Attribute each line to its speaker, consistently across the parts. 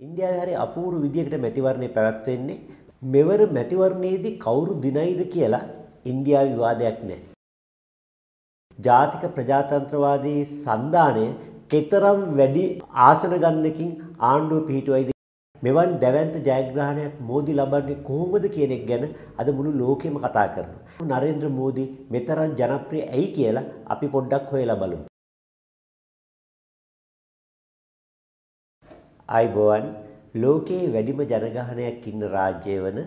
Speaker 1: ඉන්දියාවේ හරි අපූර්ව විදියකට මැතිවරණය පැවැත්වෙන්නේ මෙවර මැතිවරණයේදී කවුරු දිනයිද කියලා ඉන්දියාවේ විවාදයක් නැහැ. ජාතික ප්‍රජාතන්ත්‍රවාදී සන්ධානය කෙතරම් වැඩි ආසන ගන්නකින් ආණ්ඩුව පිහිටුවයිද මෙවන් දැවැන්ත ජයග්‍රහණයක් මෝදි ලබන්නේ කොහොමද කියන එක ගැන අද මුළු ලෝකෙම කතා කරනවා. නරේන්ද්‍ර මෝදි මෙතරම් ජනප්‍රිය ඇයි කියලා අපි පොඩ්ඩක් හොයලා බලමු. අයිබෝවන් ලෝකයේ වැඩිම ජනගහනයක් ඉන්න රාජ්‍යය වන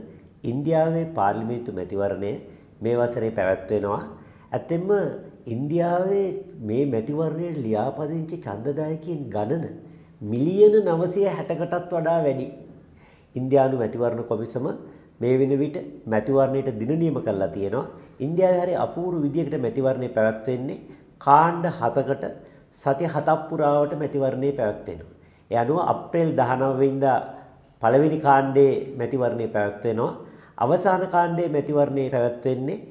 Speaker 1: ඉන්දියාවේ පාර්ලිමේන්තු මැතිවරණය මේ වසරේ පැවැත්වෙනවා. ඇත්තෙන්ම ඉන්දියාවේ මේ මැතිවරණයට ලියාපදිංචි ඡන්දදායකයන් ගණන මිලියන 960කටත් වඩා වැඩි. ඉන්දියානු මැතිවරණ කොමිසම මේ වෙන විට මැතිවරණයට දින නියම කරලා තියෙනවා. ඉන්දියාවේ හරි අපූර්ව විදියකට මැතිවරණය පැවැත්වෙන්නේ කාණ්ඩ 7කට සති 7ක් පුරාවට මැතිවරණය පැවැත්වෙනවා. ඒ අනුව අප්‍රේල් 19 වෙනිදා පළවෙනි කාණ්ඩයේ මැතිවරණය පැවැත්වෙනවා. අවසාන කාණ්ඩයේ මැතිවරණය පැවැත්වෙන්නේ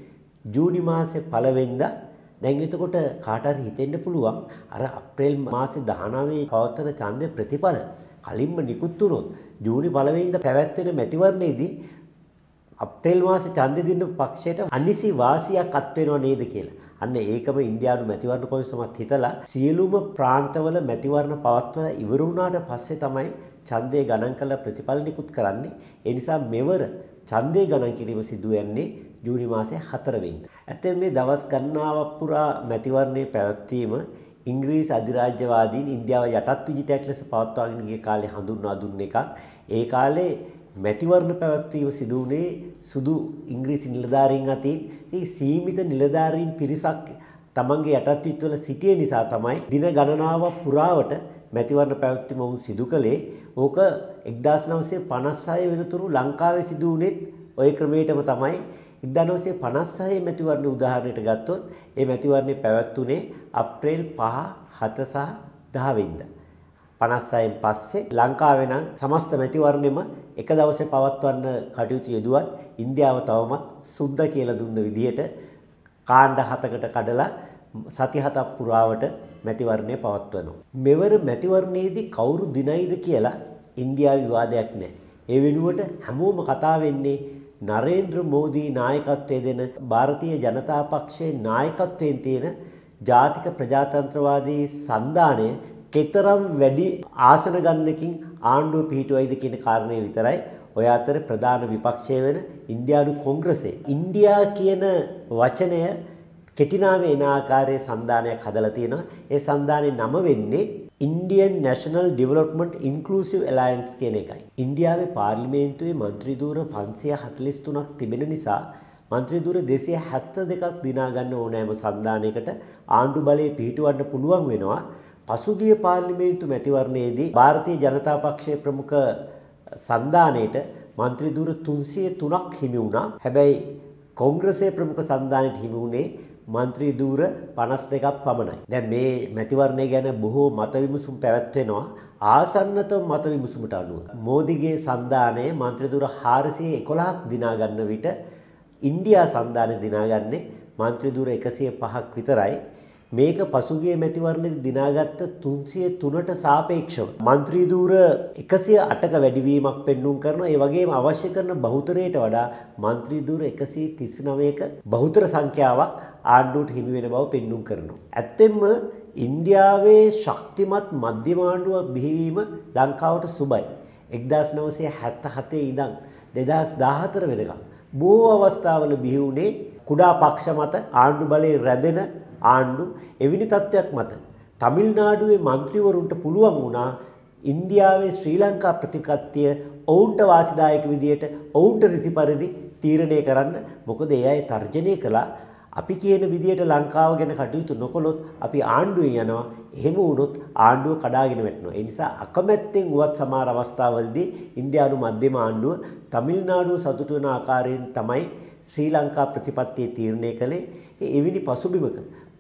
Speaker 1: ජූනි මාසේ පළවෙනිදා. දැන් එතකොට කාට හරි හිතෙන්න පුළුවන් අර අප්‍රේල් මාසේ 19 පවත්වන ඡන්දේ ප්‍රතිඵල කලින්ම නිකුත් වුණොත් ජූනි පළවෙනිදා පැවැත්වෙන මැතිවරණයේදී අප්‍රේල් මාසේ ඡන්දෙ දෙන්න පක්ෂයට අනිසි වාසියක් අත් වෙනව නේද කියලා. අන්න ඒකම ඉන්දියානු මැතිවරණ කොමිසමත් හිතලා සියලුම ප්‍රාන්තවල මැතිවරණ පවත්වලා ඉවර වුණාට පස්සේ තමයි ඡන්දය ගණන් කළ ප්‍රතිඵල නිකුත් කරන්නේ. ඒ නිසා මෙවර ඡන්දය ගණන් කිරීම සිදු වෙන්නේ ජූනි මාසේ 4 වෙනිදා. ඇත්තෙන් මේ දවස් ගණනාවක් පුරා මැතිවරණයේ පැවැත්වීම ඉංග්‍රීසි අධිරාජ්‍යවාදීන් ඉන්දියාව යටත් විජිතයක් ලෙස පවත්වාගෙන ගිය කාලේ හඳුන්වා දුන්න එකක්. ඒ කාලේ මැතිවරණ පැවැත්වීම සිදු වුණේ සුදු ඉංග්‍රීසි නිලධාරීන් අතින්. ඉතින් සීමිත නිලධාරීන් පිරිසක් තමන්ගේ යටත්විත්වල සිටිය නිසා තමයි දින ගණනාවක් පුරාවට මැතිවරණ පැවැත්වීම වුන් සිදු කළේ. ඕක 1956 වෙනතුරු ලංකාවේ සිදු වුණෙත් ওই ක්‍රමයටම තමයි 1956 මැතිවරණ උදාහරණයට ගත්තොත් ඒ මැතිවරණේ පැවැත්ුනේ අප්‍රේල් 5, 7 සහ 10 වෙනිදා. 56න් පස්සේ ලංකාවේ නම් සමස්ත මැතිවරණෙම එක දවසේ පවත්වන්න කටයුතු යෙදුවත් ඉන්දියාව තවමත් සුද්ධ කියලා දුන්න විදිහට කාණ්ඩ හතකට කඩලා සති හතක් පුරාවට මැතිවරණය පවත්වනවා. මෙවර මැතිවරණයේදී කවුරු දිනයිද කියලා ඉන්දියාවේ විවාදයක් නැහැ. ඒ වෙනුවට හැමෝම කතා වෙන්නේ නරේන්ද්‍ර මෝදී නායකත්වයේ දෙන ಭಾರತೀಯ ජනතා පක්ෂයේ නායකත්වයෙන් තියෙන ජාතික ප්‍රජාතන්ත්‍රවාදී සන්ධානය කෙතරම් වැඩි ආසන ගන්නකින් ආණ්ඩුව පිහිටුවයිද කියන කාරණය විතරයි ඔය අතර ප්‍රධාන විපක්ෂය වෙන ඉන්දියානු කොංග්‍රසය. ඉන්දියා කියන වචනය කෙටිනාමේ එන ආකාරයේ සන්ධානයක් හදලා තියෙනවා. ඒ සන්ධානයේ නම වෙන්නේ Indian National Development Inclusive Alliance කියන එකයි. ඉන්දියාවේ පාර්ලිමේන්තුවේ මන්ත්‍රී ධූර 543ක් තිබෙන නිසා මන්ත්‍රී ධූර 272ක් දිනා ගන්න ඕනෑම සන්ධානයකට ආණ්ඩු බලය පිහිටවන්න පුළුවන් වෙනවා. පසුගිය පාර්ලිමේන්තු මැතිවරණයේදී ಭಾರತೀಯ ජනතා පක්ෂයේ ප්‍රමුඛ සන්ධානයේට മന്ത്രി ධූර 303ක් හිමි වුණා. හැබැයි කොංග්‍රසයේ ප්‍රමුඛ සන්ධානයට හිමි වුණේ മന്ത്രി ධූර 52ක් පමණයි. දැන් මේ මැතිවරණය ගැන බොහෝ මත විමසුම් පැවැත්වෙනවා. ආසන්නතම මත විමසුමට අනුව මෝදිගේ සන්ධානයේ മന്ത്രി ධූර 411ක් දිනා ගන්න විට ඉන්දියා සන්ධානය දිනාගන්නේ മന്ത്രി ධූර 105ක් විතරයි. මේක පසුගිය මැතිවරණයේදී දිනාගත්ත 303ට සාපේක්ෂව മന്ത്രി දූර 108ක වැඩිවීමක් පෙන්눔 කරනවා. ඒ වගේම අවශ්‍ය කරන බහුතරයට වඩා മന്ത്രി දූර 139ක බහුතර සංඛ්‍යාවක් ආණ්ඩුවට හිමි වෙන බව පෙන්눔 කරනවා. ඇත්තෙන්ම ඉන්දියාවේ ශක්තිමත් මධ්‍යම ආණ්ඩුවක් බිහිවීම ලංකාවට සුබයි. 1977 ඉඳන් 2014 වෙනකම් බොහෝ අවස්ථාවල බිහි වුණේ කුඩා පක්ෂ මත ආණ්ඩු බලය රැඳෙන ආණ්ඩු එවැනි තත්ත්වයක් මත. තමිල්නාඩුවේ മന്ത്രിවරුන්ට පුළුවන් වුණා ඉන්දියාවේ ශ්‍රී ලංකා ප්‍රතිපත්තිය ඔවුන්ට වාසිදායක විදියට ඔවුන්ට රිසි පරිදි තීරණය කරන්න. මොකද ඒ අය තර්ජනය කළා. අපි කියන විදියට ලංකාව ගැන කටයුතු නොකළොත් අපි ආණ්ඩුවෙන් යනවා. එහෙම වුණොත් ආණ්ඩුව කඩාගෙන වැටෙනවා. ඒ නිසා අකමැත්තෙන් වුවත් සමහර අවස්ථාවලදී ඉන්දියානු මධ්‍යම ආණ්ඩුව තමිල්නාඩුව සතුටු වෙන ආකාරයෙන් තමයි ශ්‍රී ලංකා ප්‍රතිපත්තියේ තීරණය කළේ. එවිනි පසුබිමක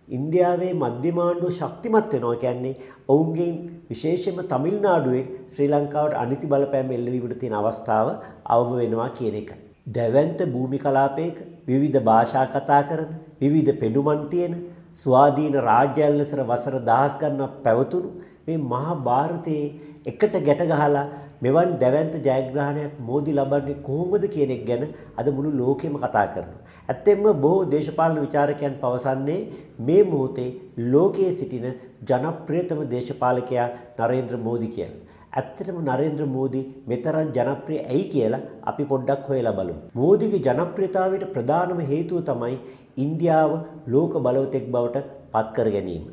Speaker 1: ඉන්දියාවේ මධ්‍යම ආණ්ඩුව ශක්තිමත් වෙනවා කියන්නේ ඔවුන්ගෙන් විශේෂයෙන්ම තමිල්නාඩුවෙන් ශ්‍රී ලංකාවට අනිති බලපෑම් එල්ලවීමට තියෙන අවස්ථාව අවම වෙනවා කියන එකයි. දැවැන්ත භූමි කලාපයක විවිධ භාෂා කතා කරන විවිධ පෙනුමන් තියෙන ස්වාධීන රාජ්‍යයන් ලෙස වසර දහස් ගණනක් පැවතුණු මේ මහා ಭಾರතයේ එකට ගැට ගහලා මෙවන් දැවැන්ත ජයග්‍රහණයක් මෝදි ලබන්නේ කොහොමද කියන එක ගැන අද මුළු ලෝකෙම කතා කරනවා. ඇත්තෙන්ම බොහෝ දේශපාලන විචාරකයන් පවසන්නේ මේ මොහොතේ ලෝකයේ සිටින ජනප්‍රියතම දේශපාලකයා නරේන්ද්‍ර මෝදි කියලා. ඇත්තටම නරේන්ද්‍ර මෝදි මෙතරම් ජනප්‍රිය ඇයි කියලා අපි පොඩ්ඩක් හොයලා බලමු. මෝදිගේ ජනප්‍රියතාවයට ප්‍රධානම හේතුව තමයි ඉන්දියාව ලෝක බලවතෙක් බවට පත් කර ගැනීම.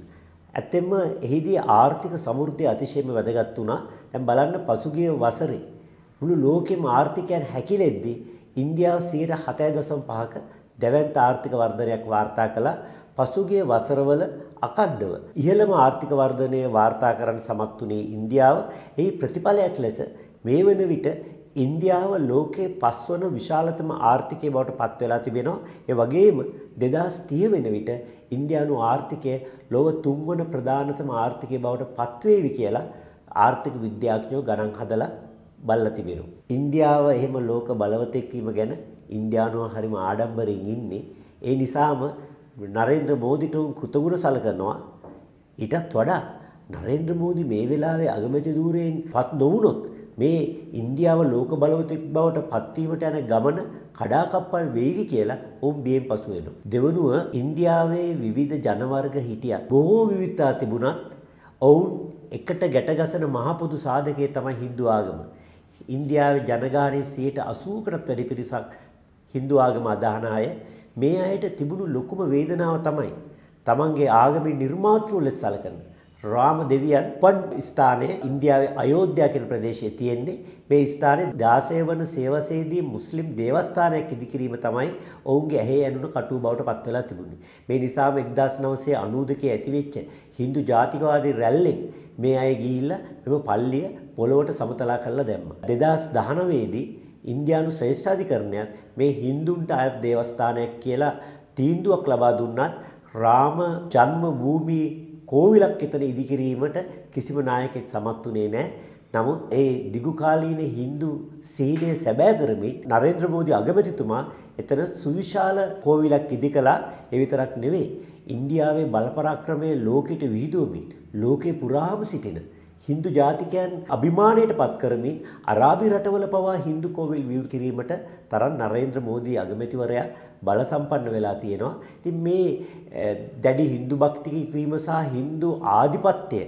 Speaker 1: ඇත්තෙන්ම එහිදී ආර්ථික සමෘද්ධිය අතිශයම වැදගත් වුණා. දැන් බලන්න පසුගිය වසරේ මුළු ලෝකෙම ආර්ථිකයන් හැකිලෙද්දී ඉන්දියාව 7.5ක දැවැන්ත ආර්ථික වර්ධනයක් වාර්තා කළා. පසුගිය වසරවල අකණ්ඩව ඉහළම ආර්ථික වර්ධනය වාර්තා කරන්න සමත් වුණේ ඉන්දියාව. එහි ප්‍රතිඵලයක් ලෙස මේ වන විට ඉන්දියාව ලෝකයේ පස්වන විශාලතම ආර්ථිකය බවට පත් වෙලා තිබෙනවා. ඒ වගේම 2030 වෙන විට ඉන්දියානු ආර්ථිකය ලොව තුන්වන ප්‍රධානතම ආර්ථිකය බවට පත් වේවි කියලා ආර්ථික විද්‍යාඥයෝ ගණන් හදලා බලලා තිබෙනවා. ඉන්දියාව එහෙම ලෝක බලවතෙක් වීම ගැන ඉන්දියානුව හරිම ආඩම්බරයෙන් ඉන්නේ. ඒ නිසාම නරේන්ද්‍ර මෝදිට කෘතගුණ සලකනවා. ඊටත් වඩා නරේන්ද්‍ර මෝදි මේ වෙලාවේ අගමැති ධූරයෙන් පත් නොවුනොත් මේ ඉන්දියාව ලෝක බලවතෙක් බවට පත්වීමට යන ගමන කඩාකප්පල් වෙයිවි කියලා ඔවුන් බියෙන් පසු වෙනවා. දෙවනුව ඉන්දියාවේ විවිධ ජනවර්ග හිටියත් බොහෝ විවිධතා තිබුණත් ඔවුන් එකට ගැටගසන මහ පොදු සාධකයේ තමයි Hindu ආගම. ඉන්දියාවේ ජනගහනයේ 80කටත් වැඩි පිරිසක් Hindu ආගම අදහන අය මේ අයට තිබුණු ලොකුම වේදනාව තමයි තමන්ගේ ආගමේ නිර්මාතෘ ලෙස සැලකන රාම දෙවියන් පන් ස්ථානයේ ඉන්දියාවේ අයෝධ්‍යා කියන ප්‍රදේශයේ තියෙන්නේ මේ ස්ථානයේ 16 වන සේවසේදී මුස්ලිම් දේවස්ථානයක් ඉදිකිරීම තමයි ඔවුන්ගේ ඇහි ඇනුණු කටුව බවට පත් වෙලා තිබුණේ. මේ නිසාම 1992 ඇතිවෙච්ච Hindu ජාතිකවාදී රැල්ලෙන් මේ අය ගිහිල්ලා මෙම පල්ලිය පොළොවට සමතලා කරලා දැම්මා. 2019 දී ඉන්දියානු ශ්‍රේෂ්ඨාධිකරණයත් මේ හින්දුන්ට අයත් දේවස්ථානයක් කියලා තීන්දුවක් ලබා දුන්නත් රාම ජන්ම භූමි කෝවිලක් එතන ඉදිකිරීමට කිසිම නායකෙක් සමත් වුණේ නැහැ. නමුත් ඒ දිගුකාලීන හින්දු සීලය සැබෑ කරමින් නරේන්ද්‍ර මෝදි අගමැතිතුමා එතන සුවිශාල කෝවිලක් ඉදිකලා ඒ විතරක් නෙවෙයි ඉන්දියාවේ බලපරාක්‍රමයේ ලෝකෙට විහිදුවමින් ලෝකේ පුරාම සිටින හින්දු ජාතිකයන් අභිමානයට පත් කරමින් අරාබි රටවල පවා හින්දු කෝවිල් විවෘත කිරීමට තරම් නරේන්ද්‍ර මෝදි අගමැතිවරයා බල සම්පන්න වෙලා තියෙනවා. ඉතින් මේ දැඩි හින්දු භක්තික වීම සහ හින්දු ආධිපත්‍යය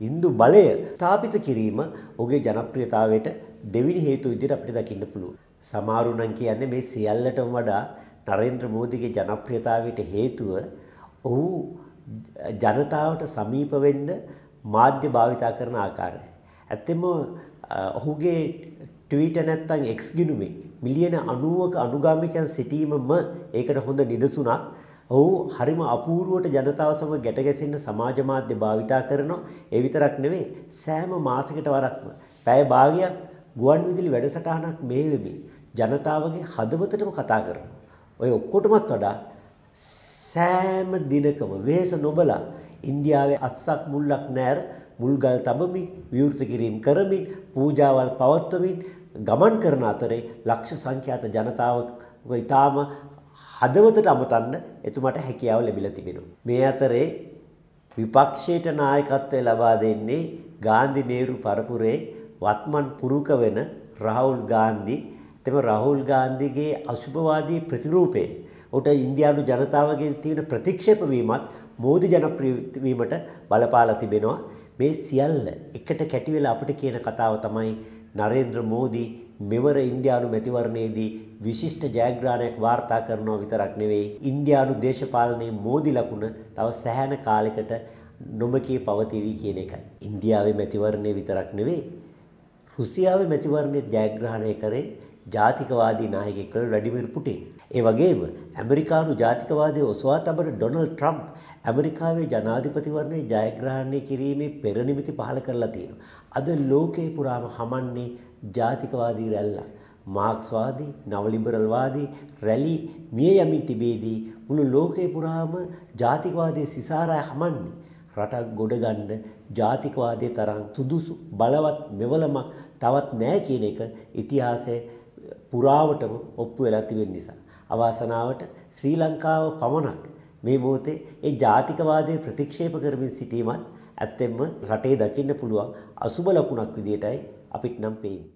Speaker 1: හින්දු බලය ස්ථාපිත කිරීම ඔහුගේ ජනප්‍රියතාවයට දෙවිනි හේතු විදිහට අපිට දකින්න පුළුවන්. සමහරු නම් කියන්නේ මේ සියල්ලටම වඩා නරේන්ද්‍ර මෝදිගේ ජනප්‍රියතාවයට හේතුව ඔහු ජනතාවට සමීප වෙන්න මාධ්‍ය භාවිතා කරන ආකාරය. ඇත්තෙම ඔහුගේ ට්වීට නැත්තම් X ගිණුමේ මිලියන 90ක අනුගාමිකයන් සිටීමම ඒකට හොඳ නිදසුනක්. ඔහු හරිම අපූර්වට ජනතාව සමග ගැට ගැසෙන්න සමාජ මාධ්‍ය භාවිතා කරනවා. ඒ විතරක් නෙවෙයි සෑම මාසයකට වරක්ම පැය භාගයක් ගුවන් විදුලි වැඩසටහනක් මෙහෙවෙමින් ජනතාවගේ හදවතටම කතා කරනවා. ඔය ඔක්කොටමත් වඩා සෑම දිනකම වෙහෙස නොබලා ඉන්දියාවේ අස්සක් මුල්ලක් නැර මුල්ගල් තබමින් විවෘත කිරීම කරමින් පූජාවල් පවත්වමින් ගමන් කරන අතරේ ලක්ෂ සංඛ්‍යාත ජනතාව ඉතාම හදවතට අමතන්න එතුමට හැකියාව ලැබිලා තිබෙනවා. මේ අතරේ විපක්ෂයට නායකත්වය ලබා දෙන්නේ ගාන්ධි නේරු පරපුරේ වත්මන් පුරුක වෙන රාහුල් ගාන්ධි. එතම රාහුල් ගාන්ධිගේ අසුභවාදී ප්‍රතිරූපේ උට ඉන්දියානු ජනතාවගේ තියෙන ප්‍රතික්ෂේප වීමත් මෝදි ජනප්‍රිය වීමට බලපාලා තිබෙනවා. මේ සියල්ල එකට කැටි වෙලා අපිට කියන කතාව තමයි නරේන්ද්‍ර මෝදි මෙවර ඉන්දියානු මැතිවරණයේදී විශිෂ්ට ජයග්‍රහණයක් වාර්තා කරනවා විතරක් නෙවෙයි ඉන්දියානු දේශපාලනයේ මෝදි ලකුණ තව සෑහෙන කාලයකට නොමකී පවතිවි කියන එකයි. ඉන්දියාවේ මැතිවරණය විතරක් නෙවෙයි රුසියාවේ මැතිවරණයේ ජයග්‍රහණය කරේ ජාතිකවාදී නායකයෙක් වල වැඩිමිර් පුටින්. ඒ වගේම ඇමරිකානු ජාතිකවාදී ඔසවා තබන ඩොනල්ඩ් ට්‍රම්ප් ඇමරිකාවේ ජනාධිපතිවරණය ජයග්‍රහණය කිරීමේ පෙරනිමිති පහළ කරලා තියෙනවා. අද ලෝකේ පුරාම හමන්නේ ජාතිකවාදී රැල්ලක්. මාක්ස්වාදී නවලිබරල්වාදී රැලි මිය යමින් තිබේදී මුළු ලෝකේ පුරාම ජාතිකවාදයේ සිසාරය හමන්නේ. රටක් ගොඩගන්න ජාතිකවාදයේ තරම් සුදුසු බලවත් මෙවලමක් තවත් නැහැ කියන එක ඉතිහාසයේ පුරාවටම ඔප්පු වෙලා තිබෙන නිසා. අවාසනාවට ශ්‍රී ලංකාව පමණක් මේ මොහොතේ ඒ ජාතිකවාදයේ ප්‍රතික්ෂේප කරමින් සිටීමත් ඇත්තෙන්ම රටේ දකින්න පුළුවන් අසුබ ලකුණක් විදියටයි අපිට නම් පේන්නේ.